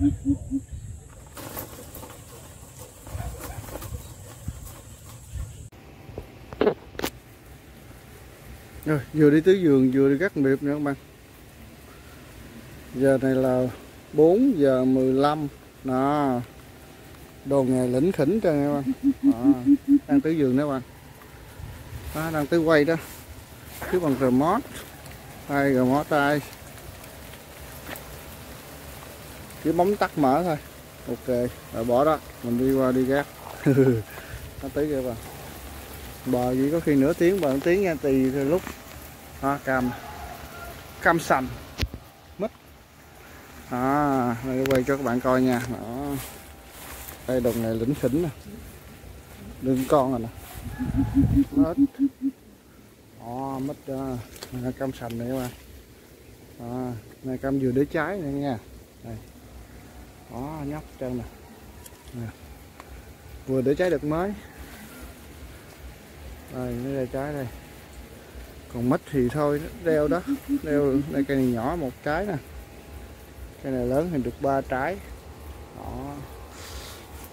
Rồi, vừa đi tới giường vừa đi cắt miệp nữa các bạn. Giờ này là 4 giờ 15 Đó. Đồ nghề lĩnh khỉnh cho các bạn. Đó, Đang tới giường đó các bạn. Đó, Đang tới quay đó. Chứ bằng remote. Đây remote tay. Cứ bấm tắt mở thôi. Ok Rồi bỏ đó. Mình đi qua đi gác. Nó tí kìa bà. Bờ gì chỉ có khi nửa tiếng bờ tiếng nha tùy lúc. À, cam. Cam sành. Mít. À đây quay cho các bạn coi nha. Đó. Đây đồng này lĩnh khỉnh nè. Đừng con rồi nè. Mít. Đó mít à, cam sành này các bạn. À, này cam vừa đế trái này nha. Đây đó, nhóc chân nè. Vừa để trái được mới. Đây, nó ra trái đây. Còn mít thì thôi đeo đó. Đeo đây cây này nhỏ một trái nè. Cây này lớn thì được ba trái. Đó.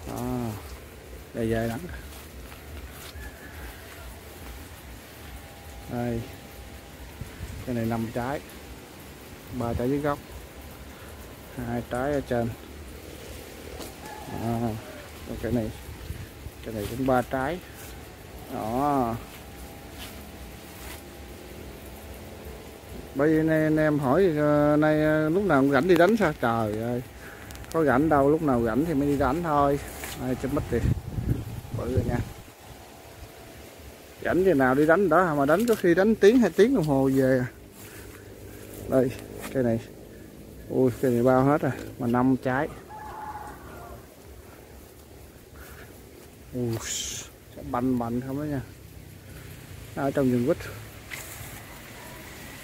Đó. Dài dài lắm. Đây. Cây này năm trái. Ba trái dưới gốc hai trái ở trên à, cái này cái này cũng ba trái. Đó. Bởi vì nay anh em hỏi ờ, nay ờ, lúc nào cũng rảnh đi đánh sao? Trời ơi có rảnh đâu lúc nào rảnh thì mới đi đánh thôi. Ai chấm mít đi bự rồi nha. Rảnh giờ nào đi đánh đó mà đánh có khi đánh tiếng hai tiếng đồng hồ về à. đây cây này. Ui cây này bao hết rồi mà năm trái. Ui bắn bắn không đó nha ở trong rừng quýt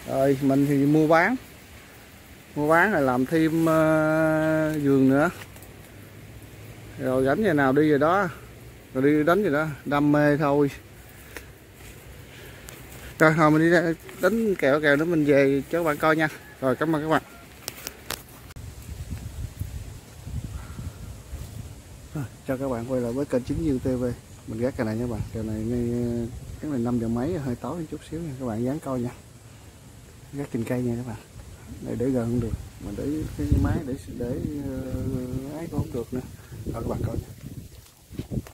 rồi mình thì mua bán. Mua bán rồi làm thêm ờ, uh, giường nữa. Rồi gánh ngày nào đi rồi đó. Rồi đi đánh gì đó đam mê thôi. Rồi thôi mình đi đánh kẹo kẹo nữa mình về cho các bạn coi nha. Rồi cảm ơn các bạn. Cho các bạn quay lại với kênh chính dương tv mình gác cái này nha bạn. Cái này cái này năm giờ mấy, hơi tối chút xíu nha. Các bạn dán coi nha. Gác trên cây nha các bạn. Này để gần không được. Mình để cái máy để để ờ, ấy cũng không được nữa rồi các bạn coi nha.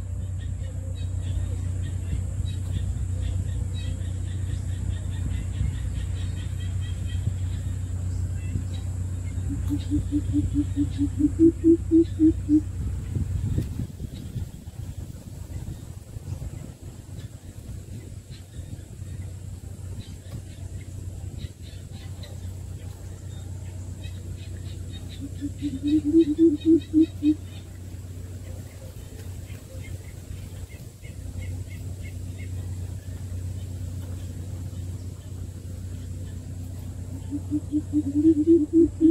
Thank you.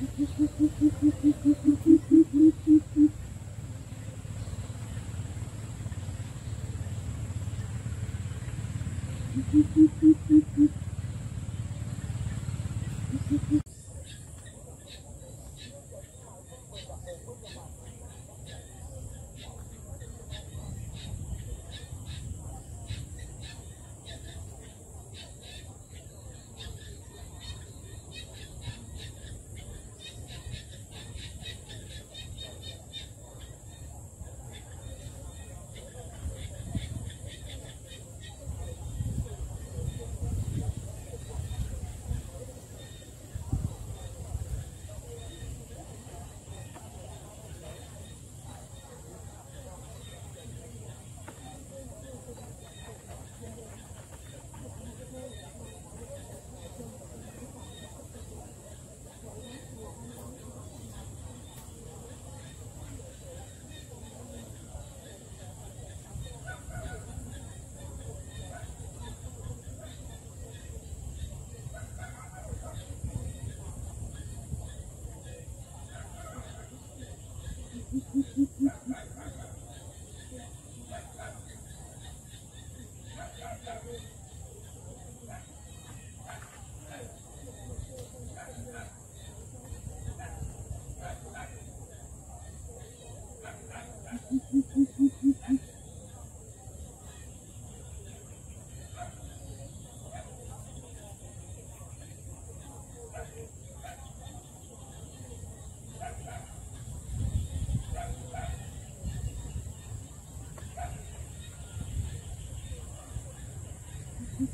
Mm-hmm.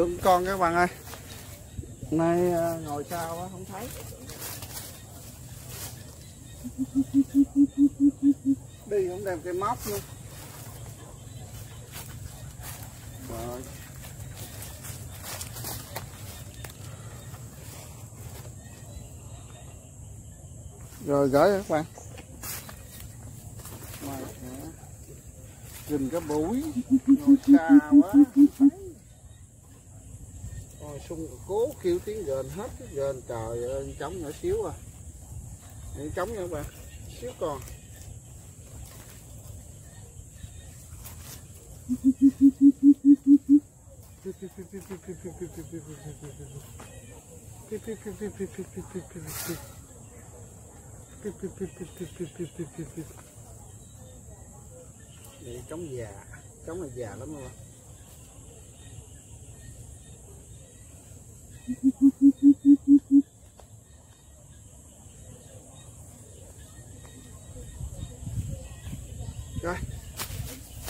được con các bạn ơi. Nay à, ngồi sao quá không thấy. Đi không đem cái móc luôn. Rồi. Rồi, gửi các bạn. Ngoài rình cái bụi. Ngồi xa quá sung cố kêu tiếng gền hết cái gền. Trời ơi trống nhỏ xíu à. Để trống nha các bạn xíu còn Vậy trống già, trống này già lắm luôn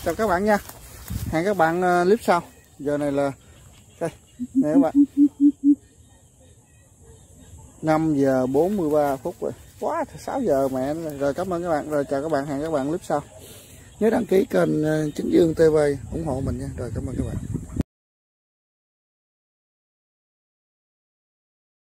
chào các bạn nha. Hẹn các bạn ờ, clip sau. Giờ này là đây, nè các bạn. 5 giờ 43 phút rồi. Quá 6 giờ mẹ. Rồi cảm ơn các bạn. Rồi chào các bạn. Hẹn các bạn clip sau. Nhớ đăng ký kênh ờ, chính dương tv ủng hộ mình nha. Rồi cảm ơn các bạn.